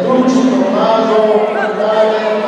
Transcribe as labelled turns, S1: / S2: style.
S1: Drugi, Ronaldo, tak Dalej,